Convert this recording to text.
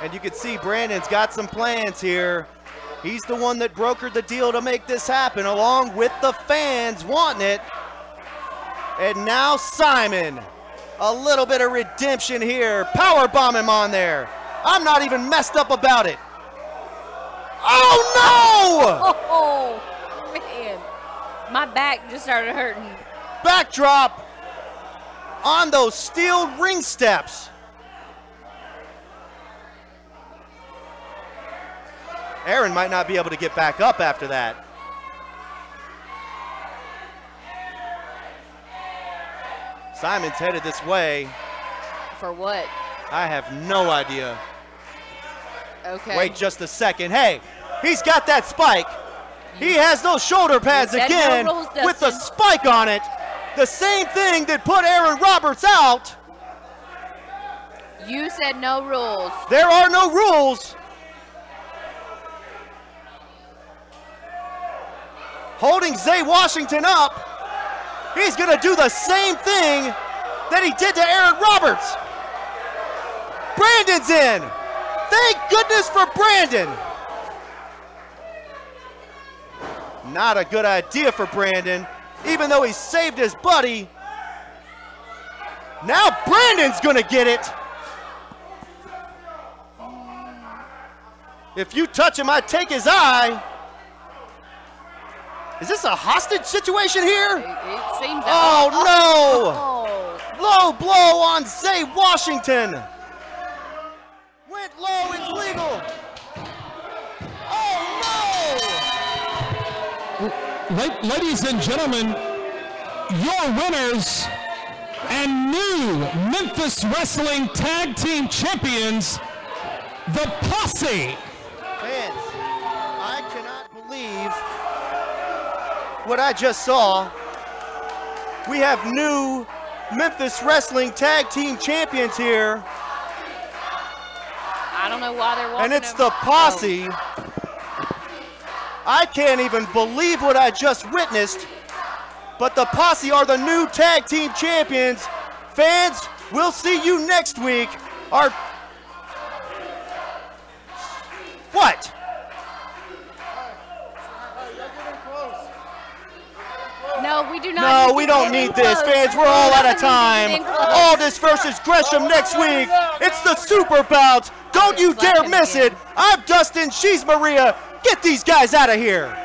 And you can see Brandon's got some plans here. He's the one that brokered the deal to make this happen, along with the fans wanting it. And now Simon, a little bit of redemption here. Power bomb him on there. I'm not even messed up about it. Oh no! Oh, man. My back just started hurting. Backdrop on those steel ring steps. Aaron might not be able to get back up after that. Simon's headed this way. For what? I have no idea. Okay. Wait just a second. Hey, he's got that spike. He has those shoulder pads no again rules, with the spike on it. The same thing that put Aaron Roberts out. You said no rules. There are no rules. Holding Zay Washington up. He's going to do the same thing that he did to Aaron Roberts. Brandon's in. Thank goodness for Brandon. Not a good idea for Brandon, even though he saved his buddy. Now Brandon's going to get it. If you touch him, I take his eye. Is this a hostage situation here? it seems. Oh, no! Oh. Low blow on Zay Washington. Went low, it's legal. Oh La- Ladies and gentlemen, your winners and new Memphis Wrestling Tag Team Champions, the Posse. What I just saw. We have new Memphis Wrestling Tag Team Champions here, I don't know why they're and it's over- the Posse. I can't even believe what I just witnessed, but the Posse are the new tag team champions. Fans, we'll see you next week. Our what? Oh, No, we do not. No, we don't need this, fans. We're all out of We don't need time. All get in close. Aldis versus Gresham next week. It's the Super Bout. Don't you dare miss it. I'm Dustin. She's Maria. Get these guys out of here.